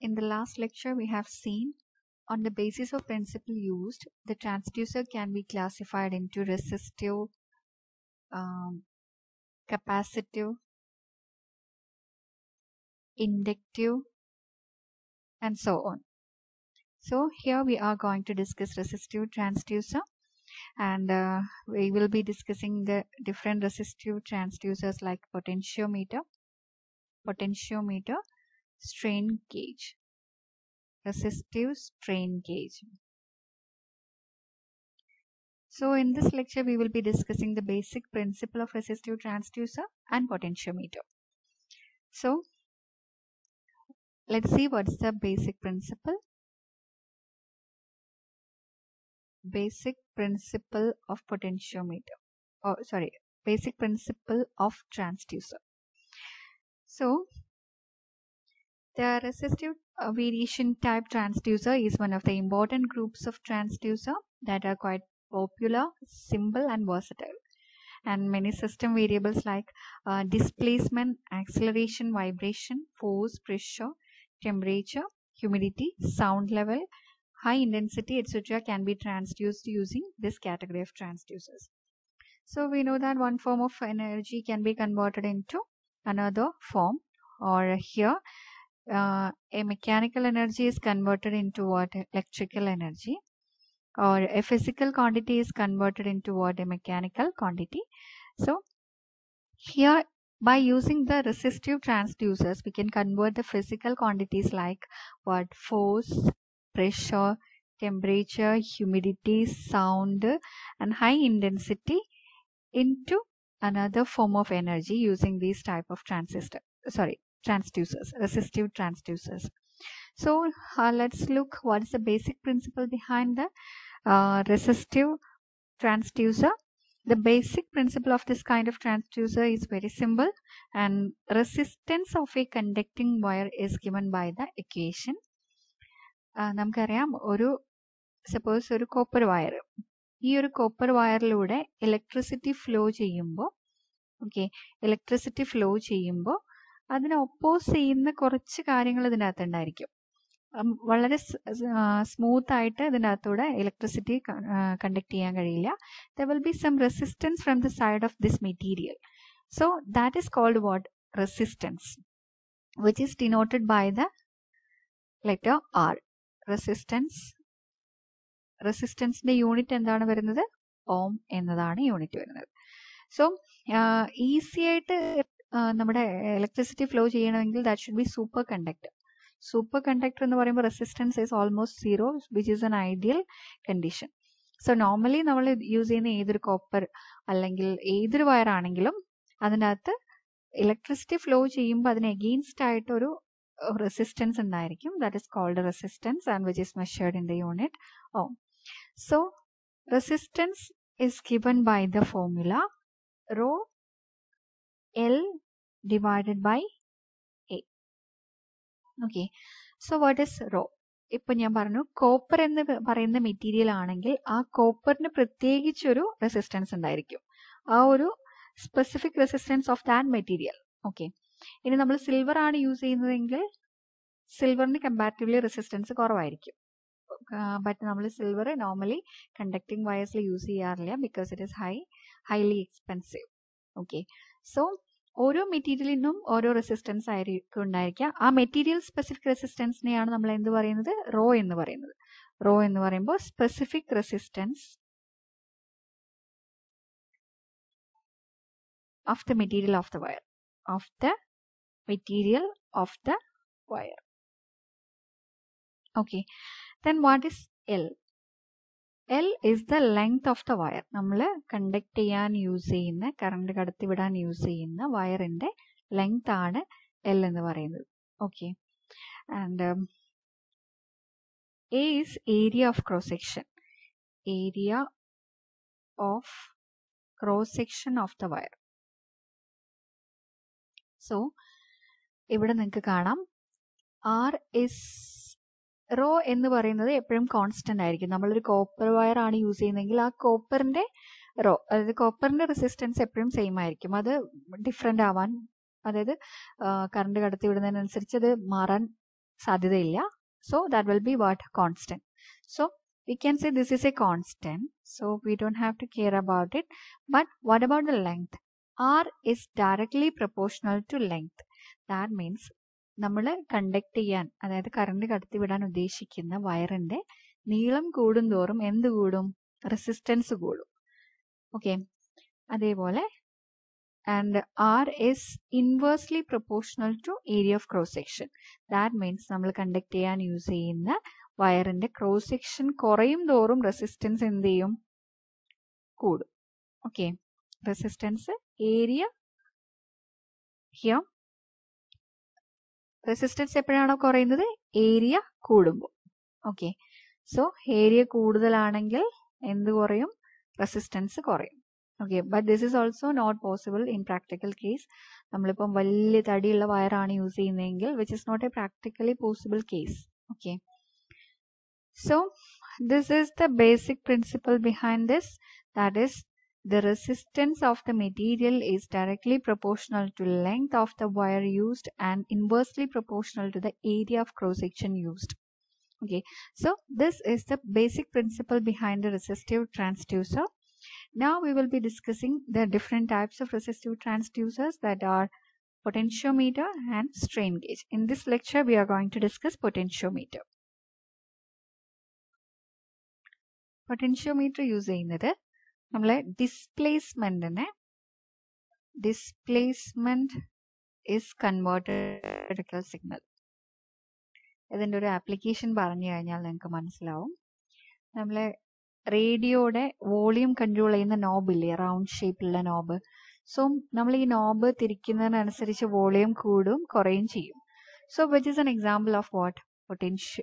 In the last lecture, we have seen on the basis of principle used, the transducer can be classified into resistive, um, capacitive, inductive, and so on. So here we are going to discuss resistive transducer and uh, we will be discussing the different resistive transducers like potentiometer, potentiometer, strain gauge, resistive strain gauge. So in this lecture we will be discussing the basic principle of resistive transducer and potentiometer. So let's see what's the basic principle. Basic principle of potentiometer. Oh, sorry, basic principle of transducer. So the resistive uh, variation type transducer is one of the important groups of transducer that are quite popular, simple and versatile. And many system variables like uh, displacement, acceleration, vibration, force, pressure, temperature, humidity, sound level, high intensity, etc. can be transduced using this category of transducers. So we know that one form of energy can be converted into another form or here uh, a mechanical energy is converted into what? Electrical energy. Or a physical quantity is converted into what? A mechanical quantity. So here by using the resistive transducers we can convert the physical quantities like what? Force pressure temperature humidity sound and high intensity into another form of energy using these type of transistor sorry transducers resistive transducers so uh, let's look what is the basic principle behind the uh, resistive transducer the basic principle of this kind of transducer is very simple and resistance of a conducting wire is given by the equation uh, നമുക്കറിയാം ഒരു suppose ഒരു copper wire ഈ ഒരു copper വയറിലൂടെ electricity flow ചെയ്യുമ്പോൾ okay electricity flow ചെയ്യുമ്പോൾ അതിനെ oppose ചെയ്യുന്ന കുറച്ച് കാര്യങ്ങൾ ഇതിനകത്ത് ഉണ്ടായിരിക്കും. വളരെ സ്മൂത്ത് ആയിട്ട് ഇതിനകത്തൂടെ ഇലക്ട്രിസിറ്റി കണ്ടക്ട് ചെയ്യാൻ കഴിയില്ല. There will be some resistance from the side of this material so that is called what resistance which is denoted by the letter R resistance റെസിസ്റ്റൻസിന്റെ യൂണിറ്റ് എന്താണ് വരുന്നത്? ഓം എന്നതാണ് യൂണിറ്റ് വരുന്നത്. സോ ഈസി ആയിട്ട് നമ്മുടെ electricity flow ചെയ്യണമെങ്കിൽ that should be super conductor super conductor എന്ന് പറയുമ്പോൾ resistance is almost zero which is an ideal condition so normally നമ്മൾ യൂസ് ചെയ്യുന്ന ഏതൊരു കോപ്പർ അല്ലെങ്കിൽ ഏതൊരു വയർ ആണെങ്കിലും അതിനകത്ത് ഇലക്ട്രിസിറ്റി ഫ്ലോ ചെയ്യുമ്പോൾ അതിന് എഗെയിൻസ്റ്റ് ആയിട്ട് ഒരു റെസിസ്റ്റൻസ് ഉണ്ടായിരിക്കും. That is called resistance and which is measured in the unit ohm so resistance is given by the formula rho L divided by A. Okay. So what is rho? ഇപ്പൊ ഞാൻ പറഞ്ഞു copper എന്ന് പറയുന്ന material ആണെങ്കിൽ ആ കോപ്പറിന് പ്രത്യേകിച്ചൊരു resistance ഉണ്ടായിരിക്കും ആ ഒരു specific resistance of that material okay ഇനി നമ്മൾ സിൽവർ ആണ് യൂസ് ചെയ്യുന്നതെങ്കിൽ സിൽവറിന് കമ്പാരിറ്റീവ്ലി റെസിസ്റ്റൻസ് കുറവായിരിക്കും ബട്ട് നമ്മൾ സിൽവർ നോർമലി കണ്ടക്ടിങ് വയേഴ്സിൽ യൂസ് ചെയ്യാറില്ല because it is high highly expensive okay so ഓരോ മെറ്റീരിയലിനും ഓരോ റെസിസ്റ്റൻസ് ആയിരിക്കും ഉണ്ടായിരിക്കുക. ആ മെറ്റീരിയൽ സ്പെസിഫിക് റെസിസ്റ്റൻസിനെയാണ് നമ്മൾ എന്ത് പറയുന്നത്? റോ എന്ന് പറയുന്നത്. റോ എന്ന് പറയുമ്പോൾ specific resistance of the material of the wire of the material of the wire okay then what is L? L is the length of the wire നമ്മൾ കണ്ടക്ട് ചെയ്യാൻ യൂസ് ചെയ്യുന്ന കറണ്ട് കടത്തിവിടാൻ use ചെയ്യുന്ന വയറിന്റെ length ആണ് L എന്ന് പറയുന്നത്. Okay and A is area of cross section area of cross section of the wire so ഇവിടെ നിങ്ങൾക്ക് കാണാം. ആർ ഇസ് റോ എന്ന് പറയുന്നത് എപ്പോഴും കോൺസ്റ്റന്റ് ആയിരിക്കും. നമ്മളൊരു കോപ്പർ വയർ ആണ് യൂസ് ചെയ്യുന്നതെങ്കിൽ ആ കോപ്പറിന്റെ റോ അതായത് കോപ്പറിന്റെ റെസിസ്റ്റൻസ് എപ്പോഴും സെയിം ആയിരിക്കും. അത് ഡിഫറെന്റ് ആവാൻ അതായത് കറണ്ട് കടത്തി വിടുന്നതിനനുസരിച്ച് അത് മാറാൻ സാധ്യതയില്ല. So that will be what constant so we can say this is a constant. So we don't have to care about it. But what about the length? R is directly proportional to length. That means നമ്മൾ conduct ചെയ്യാൻ അതായത് current കടത്തിവിടാൻ ഉദ്ദേശിക്കുന്ന വയറിന്റെ നീളം കൂടുന്തോറും എന്ത് കൂടും? റെസിസ്റ്റൻസ് കൂടും. ഓക്കെ അതേപോലെ and R is inversely proportional to area of cross section that means നമ്മൾ കണ്ടക്ട് ചെയ്യാൻ യൂസ് ചെയ്യുന്ന വയറിന്റെ ക്രോസ് സെക്ഷൻ കുറയും തോറും റെസിസ്റ്റൻസ് എന്ത് ചെയ്യും? കൂടും. ഓക്കെ റെസിസ്റ്റൻസ് ഏരിയ ഹിയം റെസിസ്റ്റൻസ് എപ്പോഴാണോ കുറയുന്നത്? ഏരിയ കൂടുമ്പോൾ. ഓക്കെ സോ ഏരിയ കൂടുതലാണെങ്കിൽ എന്ത് കുറയും? റെസിസ്റ്റൻസ് കുറയും. Okay but this is also not possible in practical case നമ്മളിപ്പം വലിയ തടിയുള്ള വയറാണ് യൂസ് ചെയ്യുന്നതെങ്കിൽ which is not a practically possible case okay so this is the basic principle behind this that is the resistance of the material is directly proportional to length of the wire used and inversely proportional to the area of cross section used. Okay, so this is the basic principle behind the resistive transducer. Now we will be discussing the different types of resistive transducers that are potentiometer and strain gauge. In this lecture we are going to discuss potentiometer. Potentiometer use ചെയ്യുന്നത് നമ്മളെ ഡിസ്പ്ലേസ്മെന്റിനെ displacement is converted signal ഇതിന്റെ ഒരു application പറഞ്ഞു കഴിഞ്ഞാൽ നിങ്ങൾക്ക് മനസ്സിലാവും. നമ്മളെ റേഡിയോയുടെ വോളിയം കൺട്രോൾ ചെയ്യുന്ന നോബില്ലേ റൗണ്ട് ഷേപ്പിലുള്ള നോബ് സോ നമ്മൾ ഈ നോബ് തിരിക്കുന്നതിനനുസരിച്ച് വോളിയം കൂടും കുറയും ചെയ്യും. So which is an example of what പൊട്ടൻഷ്യ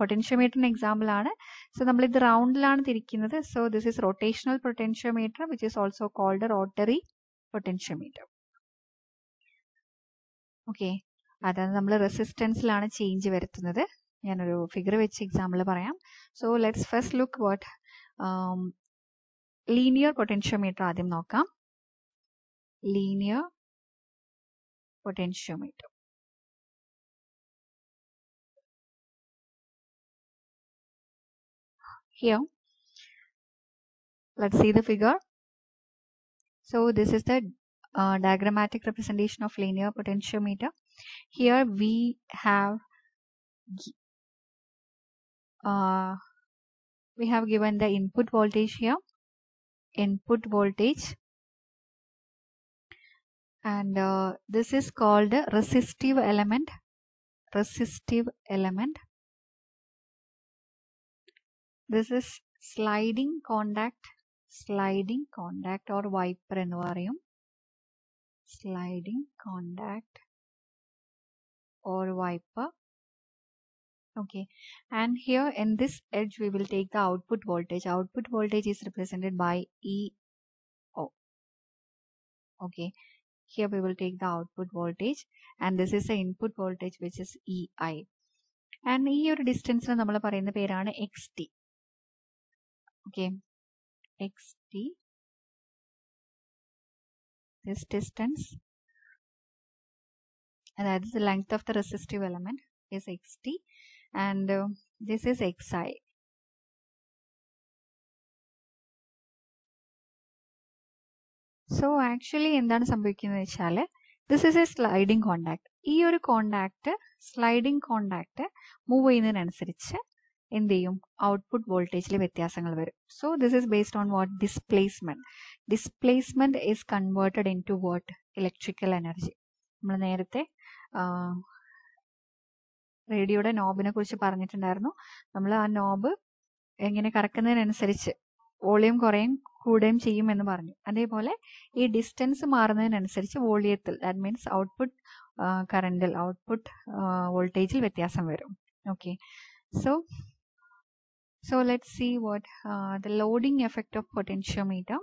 പൊട്ടൻഷ്യോമീറ്ററിന് എക്സാമ്പിൾ ആണ്. സോ നമ്മൾ ഇത് റൗണ്ടിലാണ് തിരിക്കുന്നത് so this is rotational potentiometer which is also called rotary potentiometer okay അതായത് നമ്മൾ റെസിസ്റ്റൻസിലാണ് ചേഞ്ച് വരുത്തുന്നത്. ഞാനൊരു ഫിഗർ വെച്ച് എക്സാമ്പിൾ പറയാം. So let's first look what linear potentiometer ആദ്യം നോക്കാം. Linear potentiometer here let's see the figure. So this is the uh, diagrammatic representation of linear potentiometer. Here we have uh, we have given the input voltage here input voltage. And uh, this is called resistive element resistive element this is sliding contact sliding contact or wiper എന്ന് പറയും sliding contact or wiper okay and here in this edge we will take the output voltage output voltage is represented by EO okay here we will take the output voltage and this is the input voltage which is EI and ഈ ഒരു ഡിസ്റ്റൻസിന് നമ്മൾ പറയുന്ന പേരാണ് X T okay xt this distance that is the length of the resistive element is xt and uh, this is xi so actually എന്താണ് സംഭവിക്കുന്നത് വെച്ചാൽ this is a sliding contact ഈ ഒരു കോണ്ടാക്ട് സ്ലൈഡിംഗ് കോണ്ടാക്ട് മൂവ് ചെയ്യുന്നതിനനുസരിച്ച് എന്ത് ചെയ്യും output വോൾട്ടേജിൽ വ്യത്യാസങ്ങൾ വരും. So this is based on what displacement displacement is converted into what electrical energy നമ്മൾ നേരത്തെ റേഡിയോയുടെ നോബിനെ കുറിച്ച് പറഞ്ഞിട്ടുണ്ടായിരുന്നു. നമ്മൾ ആ നോബ് എങ്ങനെ കറക്കുന്നതിനനുസരിച്ച് വോളിയം കുറയും കൂടുകയും ചെയ്യും എന്ന് പറഞ്ഞു. അതേപോലെ ഈ ഡിസ്റ്റൻസ് മാറുന്നതിനനുസരിച്ച് വോളിയത്തിൽ ദാറ്റ് മീൻസ് ഔട്ട്പുട്ട് കറണ്ടിൽ ഔട്ട്പുട്ട് വോൾട്ടേജിൽ വ്യത്യാസം വരും. Okay so so let's see what uh, the loading effect of potentiometer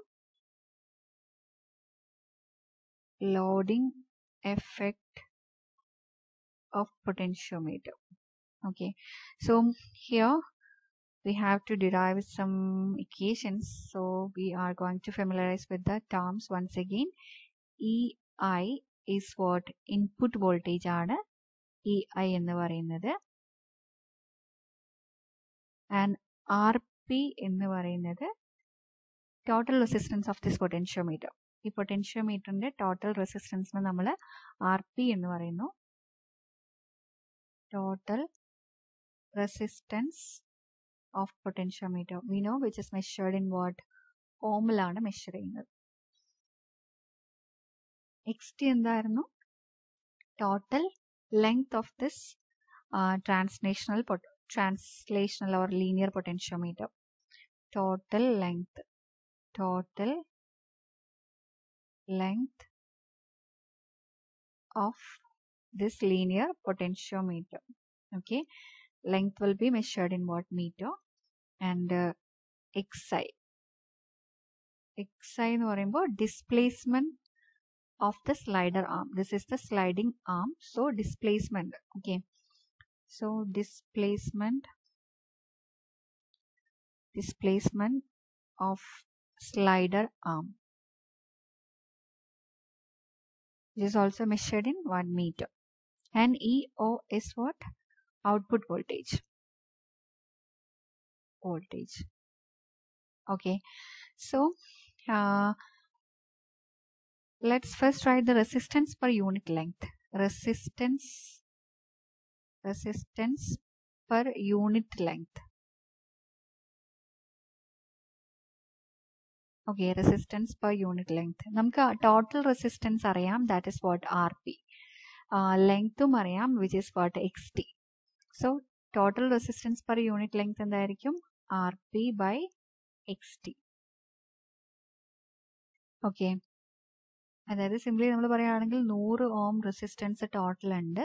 loading effect of potentiometer okay so here we have to derive some equations so we are going to familiarize with the terms once again ei is what input voltage ആണ് E I എന്ന് പറയുന്നത് and R P എന്ന് പറയുന്നത് total resistance of this potentiometer ഈ പൊട്ടൻഷ്യോമീറ്ററിന്റെ total റെസിസ്റ്റൻസിന് നമ്മൾ R P എന്ന് പറയുന്നു. Total resistance of potentiometer we know which is measured in what ഓമിലാണ് measure ചെയ്യുന്നത്. നെക്സ്റ്റ് എന്തായിരുന്നു? Total length of this translational translational or linear potentiometer total length total length of this linear potentiometer okay length will be measured in watt meter and uh, xi xi എന്ന് പറയുമ്പോൾ displacement of the slider arm this is the sliding arm so displacement okay so displacement displacement of slider arm. This is also measured in 1 meter. And EO is what? Output voltage. Voltage. Okay. So, uh, let's first write the resistance per unit length. Resistance, resistance per unit length. Okay resistance per unit length നമുക്ക് total resistance അറിയാം. That is what R P ലെങ്ത്തും അറിയാം which is what X T so total resistance per unit length എന്തായിരിക്കും? R P by X T okay അതായത് simply നമ്മൾ പറയുകയാണെങ്കിൽ നൂറ് ohm resistance total ഉണ്ട്.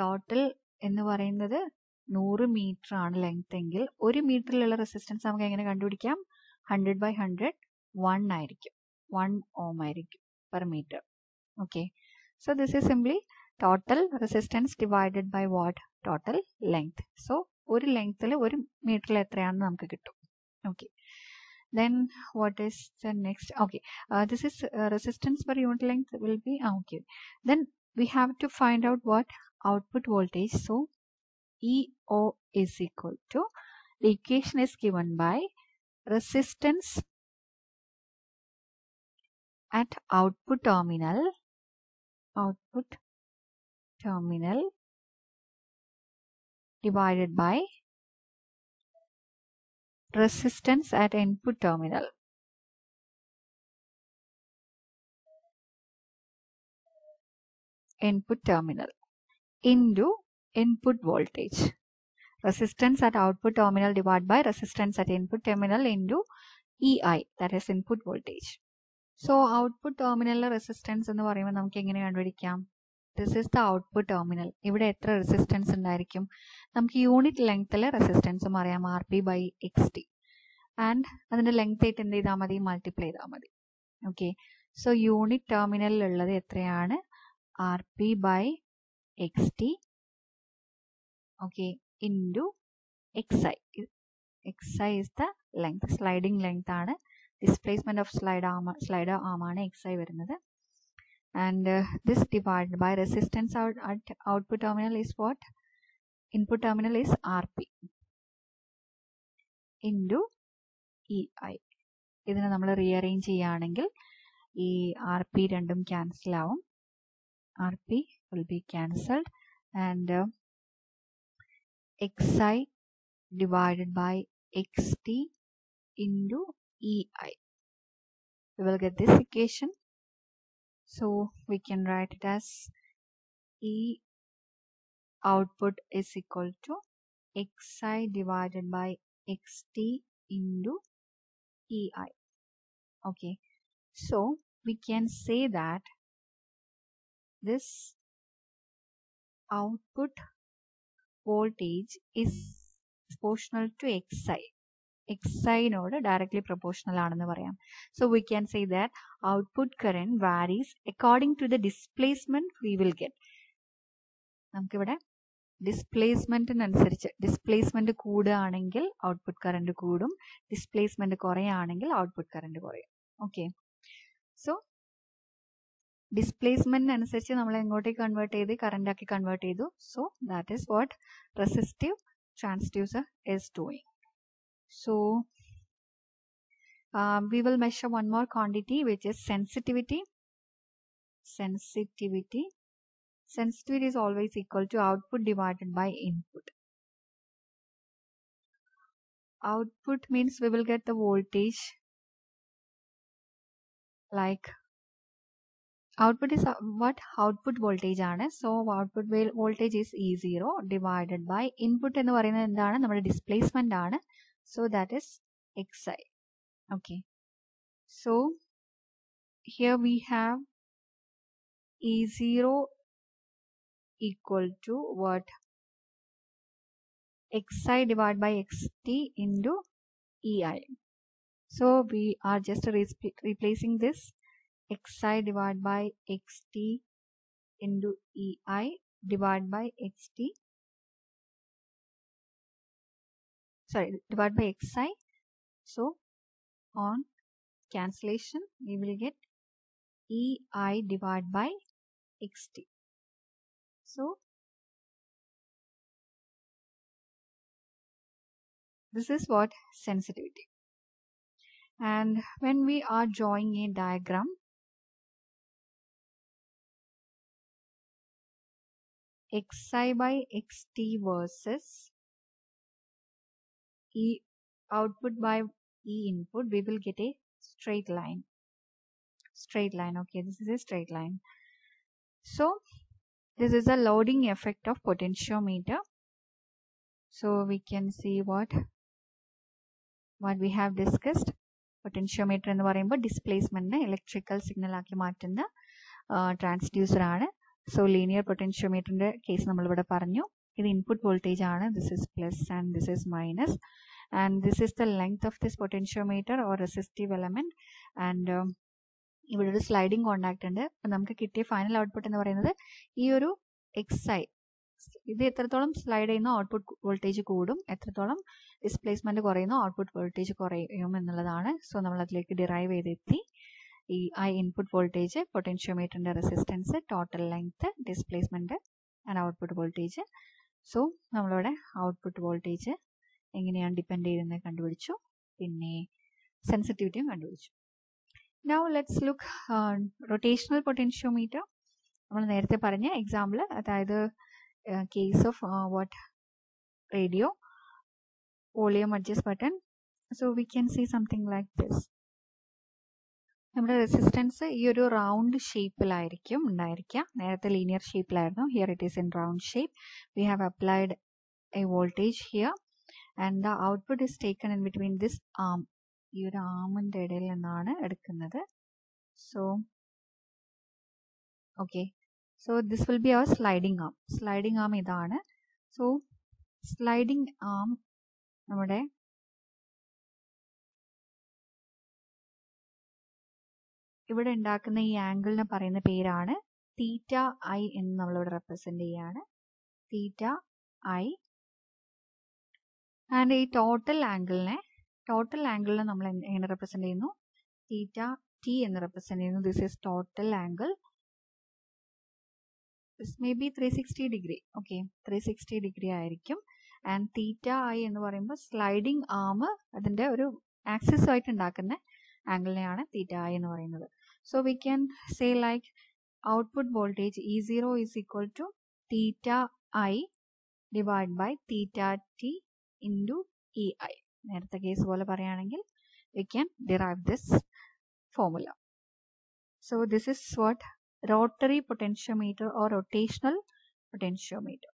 ടോട്ടൽ എന്ന് പറയുന്നത് നൂറ് മീറ്റർ ആണ് ലെങ്ത് എങ്കിൽ ഒരു മീറ്ററിലുള്ള റെസിസ്റ്റൻസ് നമുക്ക് എങ്ങനെ കണ്ടുപിടിക്കാം? ഹൺഡ്രഡ് ബൈ ഹൺഡ്രഡ് വൺ ആയിരിക്കും. വൺ ഓം ആയിരിക്കും per metre okay so this is simply total resistance divided by what total length so ഒരു ലെങ്ത്തിൽ ഒരു മീറ്ററിൽ എത്രയാണെന്ന് നമുക്ക് കിട്ടും. Okay then what is the next? Okay. Uh, this is uh, resistance per unit length will be ah, okay. Then we have to find out what output voltage. So eo is equal to the equation is given by resistance at output terminal output terminal divided by resistance at input terminal. Input terminal into input voltage. Resistance at output terminal divided by resistance at input terminal into EI that is input voltage. So output terminal resistance എന്ന് പറയുമ്പോൾ നമുക്ക് എങ്ങനെ കണ്ടുപിടിക്കാം? This is the output terminal ഇവിടെ എത്ര resistance ഉണ്ടായിരിക്കും? നമുക്ക് unit ലെങ്ത്തിലെ റെസിസ്റ്റൻസും അറിയാം R P by X T and അതിന്റെ ലെങ്ത് ആയിട്ട് എന്ത് ചെയ്താൽ മതി? മൾട്ടിപ്ലൈ ചെയ്താൽ മതി. ഓക്കെ സോ യൂണിറ്റ് ടെർമിനലിലുള്ളത് എത്രയാണ്? R P by X T okay into X I X I is the length sliding length ആണ്. Displacement of slide arm slide arm ആണ് എക്സ് ഐ വരുന്നത്. And this divide by resistance output terminal is what input terminal is R P rp into ei ഇതിനെ നമ്മൾ rearrange ചെയ്യുകയാണെങ്കിൽ ഈ R P രണ്ടും cancel ആവും. R P will be cancelled. And uh, xi divided by xt into ei. We will get this equation. So we can write it as e output is equal to xi divided by xt into ei. Okay. So we can say that this output voltage is proportional to xi. xi-നോട് directly proportional ആണെന്ന് പറയാം. So we can say that output current varies according to the displacement we will get നമുക്കിവിടെ ഡിസ്പ്ലേസ്മെന്റിനനുസരിച്ച് displacement കൂടുകയാണെങ്കിൽ output current കൂടും. Displacement കുറയുകയാണെങ്കിൽ output current കുറയും. Okay so displacement അനുസരിച്ച് നമ്മൾ എങ്ങോട്ടേക്ക് കൺവേർട്ട് ചെയ്ത് കറണ്ട് ആക്കി കൺവേർട്ട് ചെയ്തു so that is what resistive transducer is doing so uh, we will measure one more quantity which is sensitivity sensitivity sensitivity is always equal to output divided by input output means we will get the voltage like output is uh, what output voltage ആണ് so output voltage is E zero divided by input എന്ന് പറയുന്നത് എന്താണ് നമ്മുടെ displacement ആണ് so that is X I okay so here we have E zero equal to what xi divided by xt into ei so we are just re- replacing this xi divided by xt into ei divided by xt sorry divided by xi. So on cancellation we will get ei divided by xt. So this is what sensitivity. And when we are drawing a diagram xi by xt versus e output by e input we will get a straight line straight line okay this is a straight line so this is a loading effect of potentiometer so we can see what what we have discussed potentiometer എന്ന് പറയുമ്പോൾ ഡിസ്പ്ലേസ്മെന്റിനെ electrical signal ആക്കി മാറ്റുന്ന transducer ആണ് so linear പൊട്ടൻഷ്യോമീറ്ററിന്റെ case നമ്മളിവിടെ പറഞ്ഞു. ഇത് input voltage ആണ്. This is plus and this is minus and this is the length of this potentiometer or resistive element and ഇവിടെ ഒരു സ്ലൈഡിംഗ് കോണ്ടാക്ട് ഉണ്ട്. നമുക്ക് കിട്ടിയ ഫൈനൽ ഔട്ട്പുട്ട് എന്ന് പറയുന്നത് ഈ ഒരു എക്സ് ഐ ഇത് എത്രത്തോളം സ്ലൈഡ് ചെയ്യുന്ന ഔട്ട്പുട്ട് വോൾട്ടേജ് കൂടും. എത്രത്തോളം ഡിസ്പ്ലേസ്മെന്റ് കുറയുന്നു ഔട്ട്പുട്ട് വോൾട്ടേജ് കുറയും എന്നുള്ളതാണ്. സോ നമ്മൾ അതിലേക്ക് ഡിറൈവ് ചെയ്തെത്തി. E I input voltage പൊട്ടൻഷ്യോമീറ്ററിന്റെ resistance total length displacement and output voltage so നമ്മളിവിടെ ഔട്ട്പുട്ട് വോൾട്ടേജ് എങ്ങനെയാണ് ഡിപ്പെൻഡ് ചെയ്യുന്നത് കണ്ടുപിടിച്ചു. പിന്നെ സെൻസിറ്റിവിറ്റിയും കണ്ടുപിടിച്ചു. Now let's look rotational potentiometer നമ്മൾ നേരത്തെ പറഞ്ഞ എക്സാമ്പിൾ അതായത് case of what radio volume adjust button so we can see something like this നമ്മുടെ റെസിസ്റ്റൻസ് ഈ ഒരു റൗണ്ട് ഷേപ്പിലായിരിക്കും ഉണ്ടായിരിക്കുക. നേരത്തെ linear ഷേപ്പിലായിരുന്നു here it is in round shape we have applied a voltage here and the output is taken in between this arm ഈ ഒരു ആമിന്റെ ഇടയിൽ നിന്നാണ് എടുക്കുന്നത്. So okay so this will be our sliding arm sliding arm ഇതാണ്. So sliding ആം നമ്മുടെ ഇവിടെ ഉണ്ടാക്കുന്ന ഈ ആംഗിളിനെ പറയുന്ന പേരാണ് തീറ്റ ഐ എന്ന് നമ്മളിവിടെ റെപ്രസെന്റ് ചെയ്യാണ്. തീറ്റ ഐ ആൻഡ് ഈ ടോട്ടൽ ആംഗിളിനെ ടോട്ടൽ ആംഗിളിനെ നമ്മൾ എങ്ങനെ റെപ്രസെന്റ് ചെയ്യുന്നു? തീറ്റ ടി എന്ന് റെപ്രസെന്റ് ചെയ്യുന്നു. This is total angle this may be three sixty degree okay three sixty degree ആയിരിക്കും. ആൻഡ് തീറ്റ ഐ എന്ന് പറയുമ്പോൾ സ്ലൈഡിങ് ആം അതിന്റെ ഒരു ആക്സസ് ആയിട്ട് ഉണ്ടാക്കുന്ന ആംഗിളിനെയാണ് തീറ്റ ഐ എന്ന് പറയുന്നത്. So we can say like output voltage E zero is equal to theta I divide by theta T into E I നേരത്തെ കേസ് പോലെ പറയുകയാണെങ്കിൽ we can derive this formula so this is what rotary potentiometer or rotational potentiometer.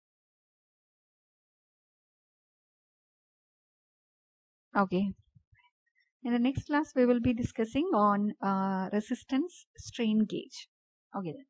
Okay. in the next class, we will be discussing on uh, resistance strain gauge. Okay then.